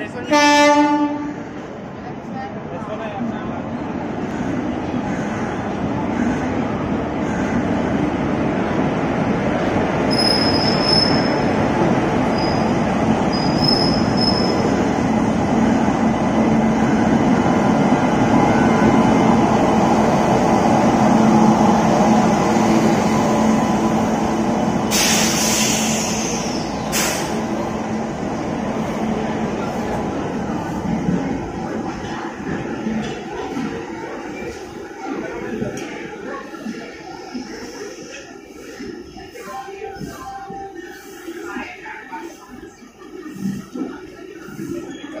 还得说。